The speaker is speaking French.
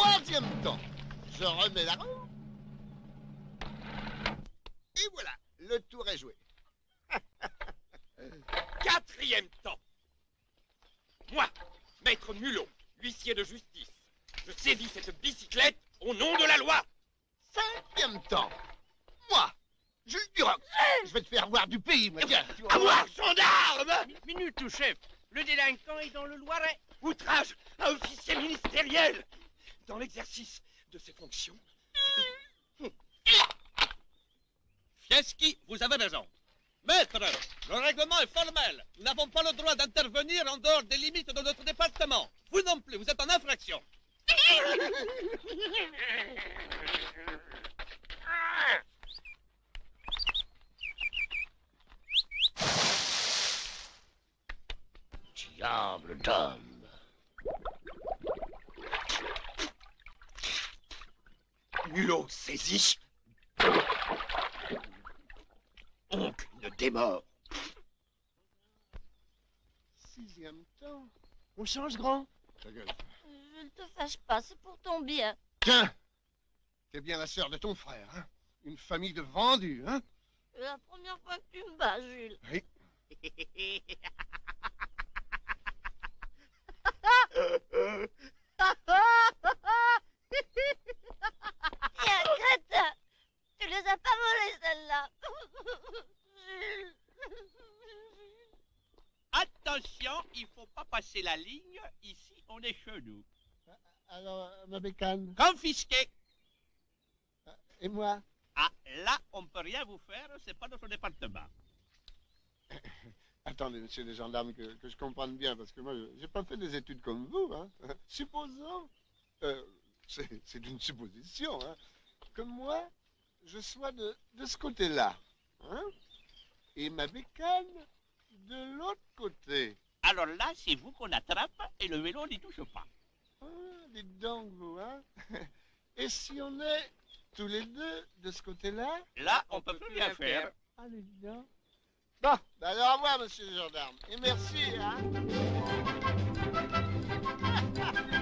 troisième temps. Je remets la roue. Et voilà, le tour est joué. Quatrième temps. Moi, maître Mulot, huissier de justice, je saisis cette bicyclette au nom de la loi. Cinquième temps. Moi, Jules Duroc, je vais te faire voir du pays, moi. Tiens, tu vas À moi, voir. gendarme Minute, tout chef. Le délinquant est dans le Loiret. Outrage à officier ministériel Dans l'exercice de ses fonctions. Fieschi, vous avez raison. Maître, le règlement est formel. Nous n'avons pas le droit d'intervenir en dehors des limites de notre département. Vous non plus, vous êtes en infraction. Diable d'homme. Mulot saisi. Oncle ne démord. Sixième temps. On change, grand Ta gueule. Je ne te fâche pas, c'est pour ton bien. Tiens, t'es bien la sœur de ton frère, hein Une famille de vendus, hein C'est la première fois que tu me bats, Jules. Oui. Tiens, crétin Tu les as pas volées, celles-là Jules Attention, il faut pas passer la ligne. Ici, on est chez nous. Alors, euh, ma bécane. Confisqué. Et moi? Ah, là, on peut rien vous faire. C'est pas notre département. Attendez, monsieur les gendarmes, que, que je comprenne bien, parce que moi, je- j'ai pas fait des études comme vous, hein. Supposons, euh, c'est c'est une supposition, hein, que moi, je sois de, de ce côté-là, hein, et ma bécane de l'autre côté. Alors là, c'est vous qu'on attrape et le vélo n'y touche pas. Ah, dites donc, vous, hein. Et si on est tous les deux de ce côté-là Là, on, peut plus rien faire. Allez, donc. Bon, bah alors au revoir, monsieur le gendarme, et merci, hein.